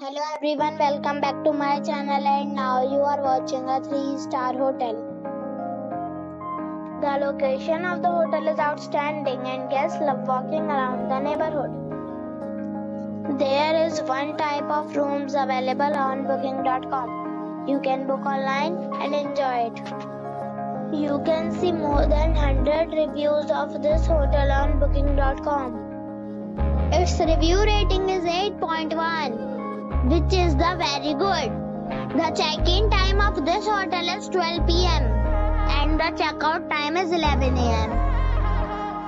Hello everyone, welcome back to my channel and now you are watching a 3 star hotel. The location of the hotel is outstanding and guests love walking around the neighborhood. There is one type of rooms available on booking.com. You can book online and enjoy it. You can see more than 100 reviews of this hotel on booking.com. Its review rating is 8.1 which is the very good. The check-in time of this hotel is 12 pm and the checkout time is 11 am.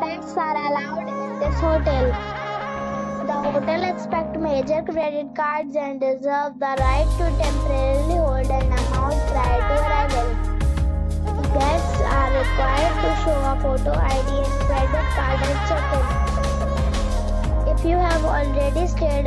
Pets are allowed in this hotel. The hotel expects major credit cards and reserves the right to temporarily hold an amount prior to arrival. Guests are required to show a photo ID and credit card at check-in. If you have already stayed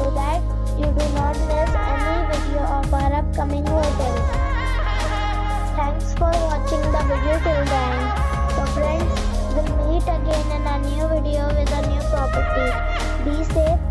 so that you do not miss any video of our upcoming hotel. Thanks for watching the video till the end. So friends, we'll meet again in a new video with a new property.